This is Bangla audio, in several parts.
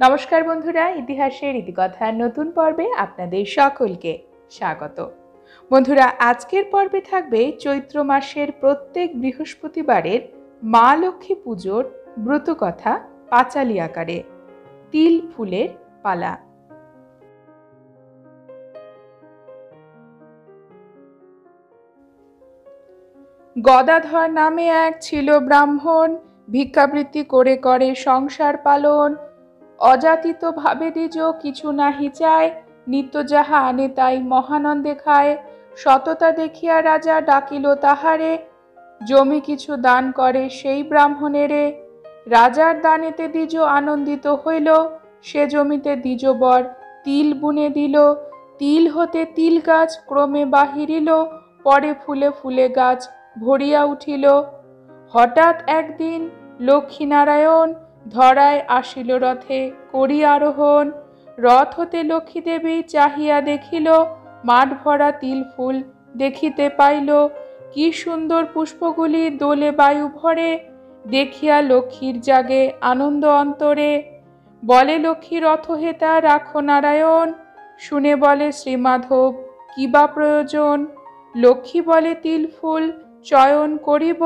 নমস্কার বন্ধুরা, ইতিহাসের ইতিকথার নতুন পর্বে আপনাদের সকলকে স্বাগত। বন্ধুরা, আজকের পর্বে থাকবে চৈত্র মাসের প্রত্যেক বৃহস্পতিবারের মা লক্ষ্মী পুজোর ব্রতকথা পাঁচালি আকারে, তিল ফুলের পালা। গদাধর নামে এক ছিল ব্রাহ্মণ, ভিক্ষাবৃত্তি করে করে সংসার পালন অজাতিত ভাবে দ্বিজ কিছু নাহি চায়, নিত্য যাহা আনে তাই মহানন্দে খায়। সততা দেখিয়া রাজা ডাকিল তাহারে, জমি কিছু দান করে সেই ব্রাহ্মণেরে। রাজার দানেতে দ্বিজ আনন্দিত হইল, সে জমিতে দ্বিজ বর তিল বুনে দিল। তিল হতে তিল গাছ ক্রমে বাহিরিল, পরে ফুলে ফুলে গাছ ভরিয়া উঠিল। হঠাৎ একদিন লক্ষ্মীনারায়ণ ধরায় আসিল রথে করি আরোহণ। রথ হতে লক্ষ্মী দেবী চাহিয়া দেখিল, মাঠ ভরা তিল ফুল দেখিতে পাইল। কি সুন্দর পুষ্পগুলি দোলে বায়ু ভরে, দেখিয়া লক্ষ্মীর জাগে আনন্দ অন্তরে। বলে লক্ষ্মী, রথ হেতা রাখো নারায়ণ। শুনে বলে শ্রীমাধব, কি বা প্রয়োজন? লক্ষ্মী বলে, তিল ফুল চয়ন করিব।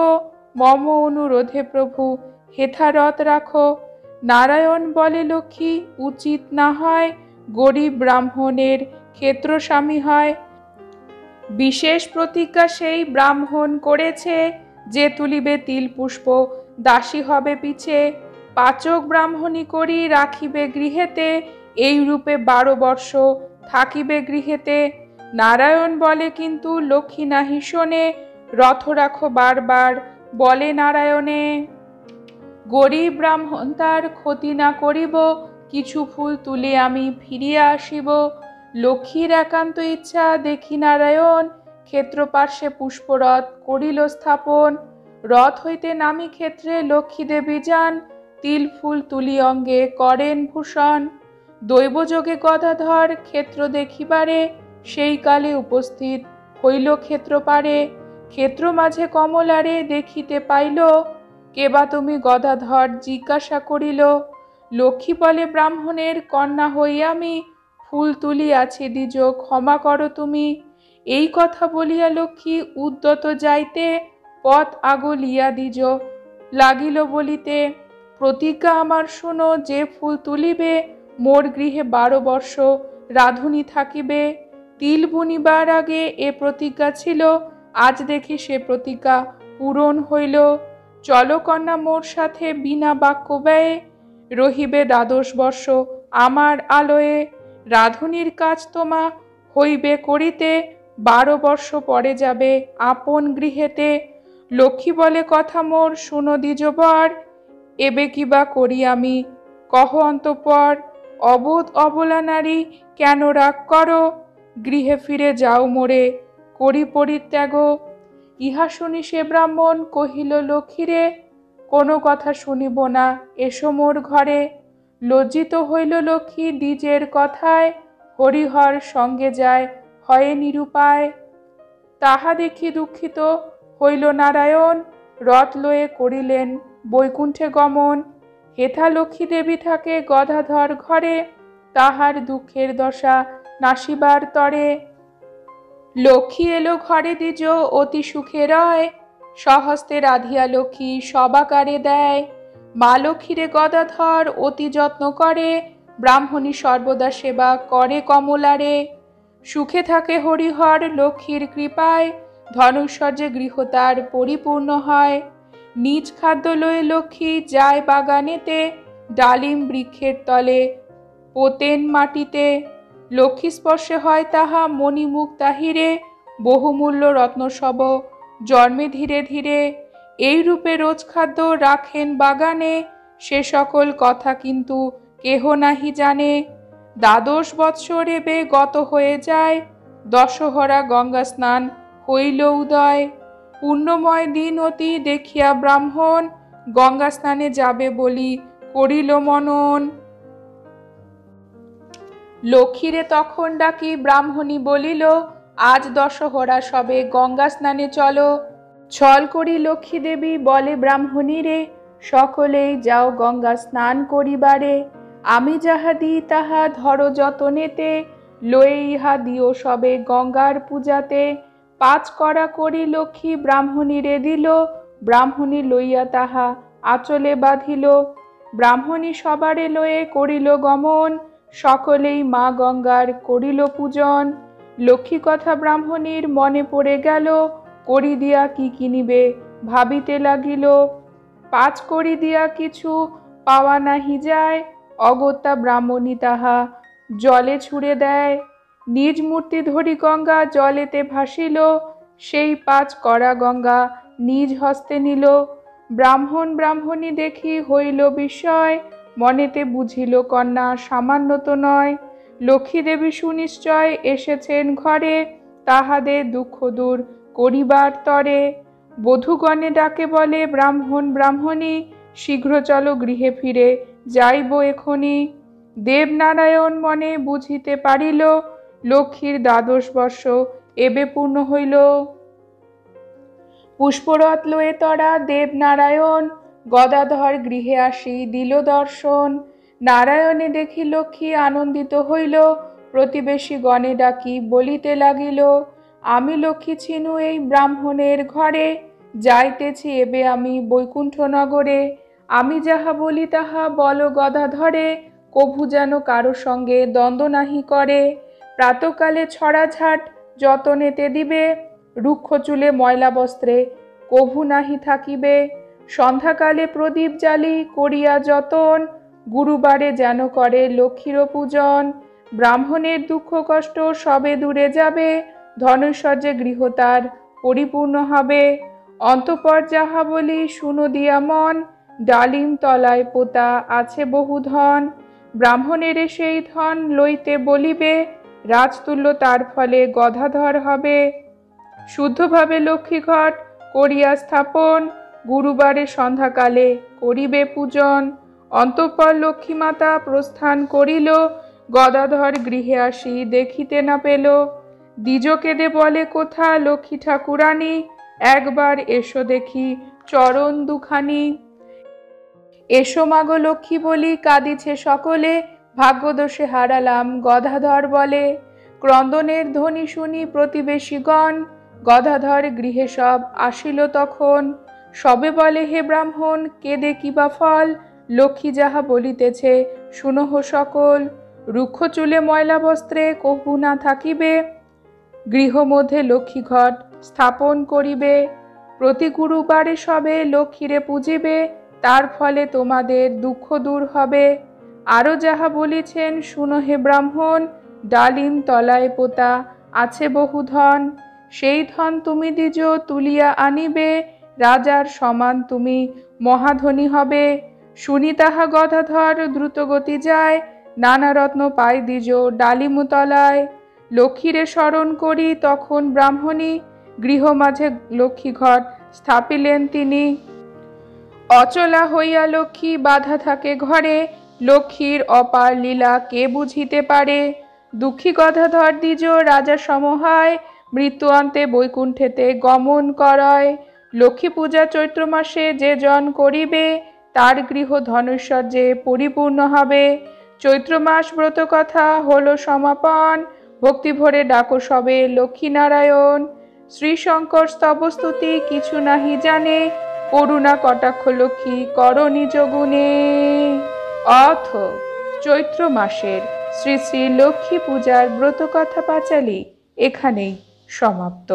মম অনুরোধে প্রভু হেথা রথ রাখো। নারায়ণ বলে, লক্ষ্মী, উচিত না হয় গরিব ব্রাহ্মণের ক্ষেত্রস্বামী হয়। বিশেষ প্রতিজ্ঞা সেই ব্রাহ্মণ করেছে যে তুলিবে তিল পুষ্প, দাসী হবে পিছে। পাচক ব্রাহ্মণী করি রাখিবে গৃহেতে, এই রূপে বারো বর্ষ থাকিবে গৃহেতে। নারায়ণ বলে, কিন্তু লক্ষ্মী নাহি শোনে, রথ রাখো বারবার, বলে নারায়ণে। গরিব ব্রাহ্মণ তার ক্ষতি না করিব, কিছু ফুল তুলে আমি ফিরিয়া আসিব। লক্ষ্মীর একান্ত ইচ্ছা, দেখি নারায়ণ ক্ষেত্রপার্শ্বে পুষ্পরথ করিল স্থাপন। রথ হইতে নামি ক্ষেত্রে লক্ষ্মী দেবী যান, তিল ফুল তুলি অঙ্গে করেন ভূষণ। দৈবযোগে গদাধর ক্ষেত্র দেখিবারে, সেই কালে উপস্থিত হইল ক্ষেত্র পারে ক্ষেত্র মাঝে কমলারে দেখিতে পাইল কেবা তুমি গদাধর জিজ্ঞাসা করিল, লক্ষ্মী বলে ব্রাহ্মণের কন্যা হই আমি ফুল তুলিয়াছি দ্বিজ, ক্ষমা করো তুমি। এই কথা বলিয়া লক্ষ্মী উদ্যত যাইতে পথ আগলিয়া দ্বিজ। লাগিল বলিতে, প্রতিজ্ঞা আমার শোনো, যে ফুল তুলিবে, মোর গৃহে বারো বর্ষ রাধুনি থাকিবে। তিল বুনিবার আগে এ প্রতিজ্ঞা ছিল, আজ দেখি সে প্রতিজ্ঞা পূরণ হইল। চলকন্যা মোর সাথে বিনা বাক্য ব্যয়ে রহিবে দ্বাদশ বর্ষ আমার আলোয়ে। রাধুনির কাজ তোমা হইবে করিতে, বারো বর্ষ পরে যাবে আপন গৃহেতে। লক্ষ্মী বলে, কথা মোর, শুনো দ্বিজবর এবে কিবা করি আমি? কহ অন্তপর, অবোধ অবলা নারী কেন রাগ করো? গৃহে ফিরে যাও মোরে, করি পরিত্যাগ ইহা শুনি সে ব্রাহ্মণ কহিল, লক্ষ্মীরে, কোনো কথা শুনিব না। এসো মোর ঘরে। লজ্জিত হইল লক্ষ্মী দ্বিজের কথায়, হরিহর সঙ্গে যায়, হয়ে নিরুপায়। তাহা দেখি দুঃখিত হইল নারায়ণ, রথ লয়ে করিলেন বৈকুণ্ঠে গমন। হেথা লক্ষ্মী দেবী থাকে গদাধর ঘরে, তাহার দুঃখের দশা নাসিবার তরে। লক্ষ্মী এলো ঘরে দ্বিজ, অতি সুখে রয়। সহস্তে রাধিয়া লক্ষ্মী সবাকারে দেয়। মা লক্ষ্মীরে গদাধর, অতি যত্ন করে। ব্রাহ্মণী সর্বদা সেবা করে কমলারে। সুখে থাকে হরিহর লক্ষ্মীর কৃপায়। ধনুশ্বর্যে গৃহ তার পরিপূর্ণ হয়। নিজ খাদ্য লয়ে লক্ষ্মী যায় বাগানেতে। ডালিম বৃক্ষের তলে, পোতেন মাটিতে। লক্ষ্মী স্পর্শে হয় তাহা, মণিমুখ তাহিরে, বহুমূল্য রত্নসব জন্মে ধীরে ধীরে। এই রূপে রোজ খাদ্য রাখেন বাগানে, সে সকল কথা কিন্তু কেহ নাহি জানে। দ্বাদশ বৎসর এবে গত হয়ে যায়, দশহরা গঙ্গা স্নান হইল উদয়। পুণ্যময় দিন অতি দেখিয়া ব্রাহ্মণ গঙ্গা স্নানে যাবে বলি করিল মনন। লক্ষ্মীরে তখন ডাকি ব্রাহ্মণী বলিল, আজ দশহরা সবে, গঙ্গা স্নানে চলো। ছল করি লক্ষ্মী দেবী, বলে ব্রাহ্মণী রে, সকলেই যাও গঙ্গা স্নান করিবারে। আমি যাহা দিই তাহা ধরো যতনেতে, লয়ে ইহা দিও সবে গঙ্গার পূজাতে। পাঁচ করা করি লক্ষ্মী ব্রাহ্মণীরে দিল, ব্রাহ্মণী লইয়া তাহা আচলে বাঁধিল। ব্রাহ্মণী সবারে লয়ে করিল গমন সকলেই মা গঙ্গার করিল পূজন। লক্ষ্মী কথা ব্রাহ্মণীর মনে পড়ে গেল, করি দিয়া কি কিনিবে ভাবিতে লাগিল। পাঁচ করি দিয়া কিছু পাওয়া নাহি যায়, অগত্যা ব্রাহ্মণী তাহা জলে ছুড়ে দেয়। নিজ মূর্তি ধরি গঙ্গা জলেতে ভাসিল, সেই পাঁচ করা গঙ্গা নিজ হস্তে নিল। ব্রাহ্মণ ব্রাহ্মণী দেখি হইল বিস্ময় মনেতে বুঝিল কন্যা, সামান্য তো নয়। লক্ষ্মী দেবী সুনিশ্চয় এসেছেন ঘরে, তাহাদের দুঃখ দূর করিবার তরে। বধূগণে ডাকে বলে, ব্রাহ্মণ, ব্রাহ্মণী, শীঘ্র চলো গৃহে ফিরে যাইব এখনি। দেবনারায়ণ মনে বুঝিতে পারিল, লক্ষ্মীর দ্বাদশ বর্ষ এবে পূর্ণ হইল। পুষ্পরথ লয়ে তরা দেবনারায়ণ গদাধর গৃহে আসি, দিল দর্শন। নারায়ণে দেখি লক্ষ্মী আনন্দিত হইল, প্রতিবেশী গণে ডাকি, বলিতে লাগিল, আমি লক্ষ্মী ছিনু এই ব্রাহ্মণের ঘরে, যাইতেছি এবে আমি বৈকুণ্ঠ নগরে আমি যাহা বলি তাহা বল গদা ধরে কভু যেন কারও সঙ্গে দ্বন্দ্ব নাহি করে। প্রাতকালে ছড়া ঝাট যতনেতে দিবে, রুক্ষ চুলে ময়লা বস্ত্রে কভু নাহি থাকিবে। সন্ধ্যাকালে প্রদীপ জালি করিয়া যতন, গুরুবারে যেন করে লক্ষ্মীর পূজন। ব্রাহ্মণের দুঃখ কষ্ট সবে দূরে যাবে ধনৈশ্বর্যে গৃহতার পরিপূর্ণ হবে। অন্তপর যাহা বলি শুনো দিয়া মন, ডালিম তলায় পোতা আছে বহু ধন। ব্রাহ্মণের সেই ধন লইতে বলিবে, রাজতুল্য তার ফলে গধাধর হবে। শুদ্ধভাবে লক্ষ্মীঘট করিয়া স্থাপন গুরুবারে সন্ধ্যাকালে করিবে পূজন। অন্তঃপর লক্ষ্মীমাতা প্রস্থান করিল, গদাধর গৃহে আসি দেখিতে না পেল। দ্বিজকেদে বলে, কোথা লক্ষ্মী ঠাকুরানী? একবার এসো দেখি, চরণ দুখানি। এসো মাগো লক্ষ্মী বলি, কাঁদিছে সকলে, ভাগ্যদোষে হারালাম, গদাধর বলে। ক্রন্দনের ধ্বনি শুনি প্রতিবেশীগণ, গদাধর গৃহে সব আসিল তখন। সবে বলে হে ব্রাহ্মণ কে কেদে কিবা ফল? লক্ষ্মী যাহা বলিতেছে, শুনহ সকল। রুক্ষ চুলে ময়লা বস্ত্রে কহু না থাকিবে। গৃহ মধ্যে লক্ষ্মী ঘট স্থাপন করিবে। প্রতি গুরুবারে সবে লক্ষ্মীরে পুজিবে, তার ফলে তোমাদের দুঃখ দূর হবে। আরও যাহা বলিছেন শুনো হে ব্রাহ্মণ, ডালিম তলায় পোতা আছে বহু ধন। সেই ধন তুমি দিজ তুলিয়া আনিবে রাজার সমান তুমি মহাধনী হবে। শুনি তাহা গদাধর, দ্রুতগতি যায়। নানা রত্ন পায় দ্বিজ ডালিমুতলায়। লক্ষ্মীরে স্মরণ করি তখন ব্রাহ্মণী। গৃহ মাঝে লক্ষ্মী ঘর স্থাপিলেন তিনি। অচলা হইয়া লক্ষ্মী বাধা থাকে ঘরে। লক্ষ্মীর অপার লীলা কে বুঝিতে পারে? দুঃখী গদাধর দ্বিজ রাজা সমহায়, মৃত্যু অন্তে বৈকুণ্ঠেতে গমন করয়। লক্ষ্মী পূজা চৈত্র মাসে যে জন করিবে, তার গৃহ ধনৈশ্বর্যে পরিপূর্ণ হবে। চৈত্র মাস ব্রত কথা হলো সমাপন। ভক্তি ভরে ডাকো সবে লক্ষ্মীনারায়ণ শ্রীশঙ্কর স্তবস্তুতি কিছু নাহি জানে। করুণা কটাক্ষ লক্ষ্মী কর নিজ অথ চৈত্র মাসের শ্রী শ্রী লক্ষ্মী পূজার ব্রত কথা পাঁচালি এখানেই সমাপ্ত।